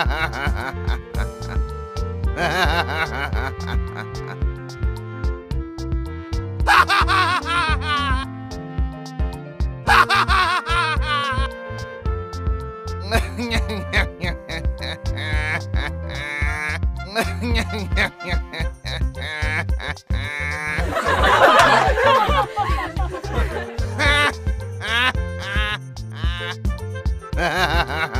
ha ha ha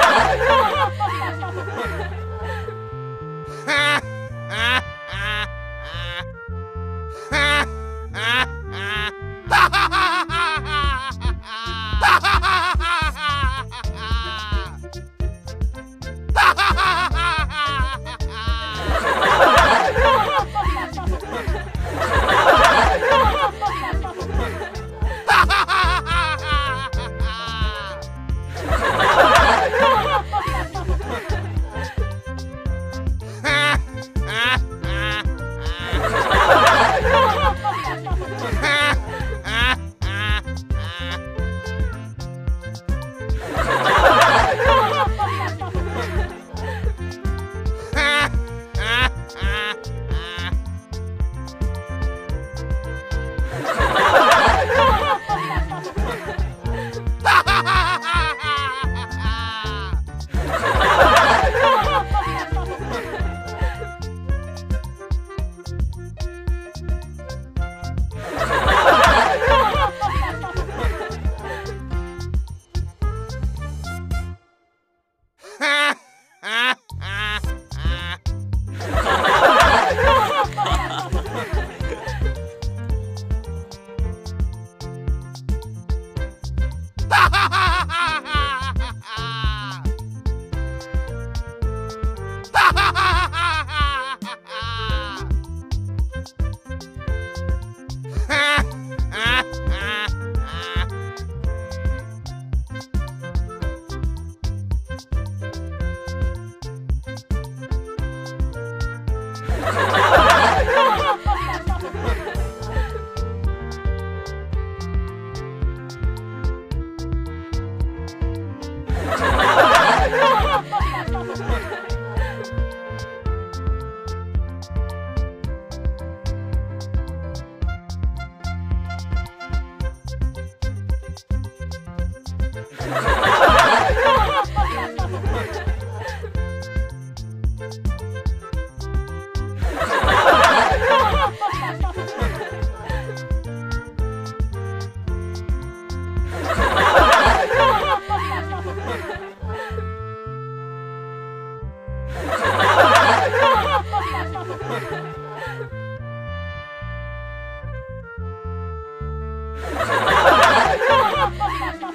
Tchau.